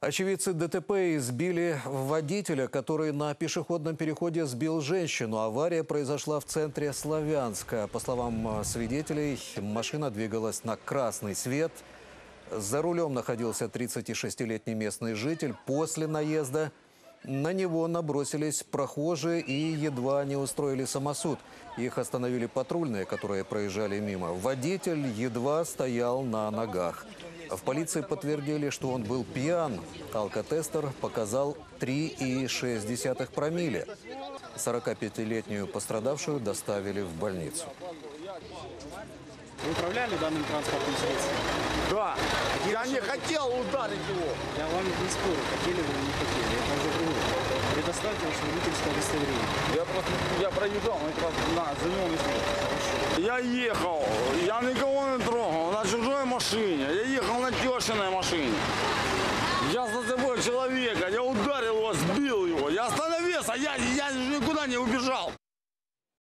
Очевидцы ДТП избили водителя, который на пешеходном переходе сбил женщину. Авария произошла в центре Славянска. По словам э, свидетелей, машина двигалась на красный свет. За рулем находился 36-летний местный житель. После наезда на него набросились прохожие и едва не устроили самосуд. Их остановили патрульные, которые проезжали мимо. Водитель едва стоял на ногах. В полиции подтвердили, что он был пьян. Алкотестер показал 3,6 промилле. 45-летнюю пострадавшую доставили в больницу. Вы управляли данным транспортным средством? Да, я не хотел ударить его. Я вам не спорю, хотели вы или не хотели. Это уже другое. Предоставьте ваше водительское удостоверение. Я просто я проезжал, он раз на зеленый свет. Я ехал, я никого не трогал, на чужой машине. Тещиной машине. Я за собой человека, я ударил его, сбил его. Я остановился, я, я никуда не убежал.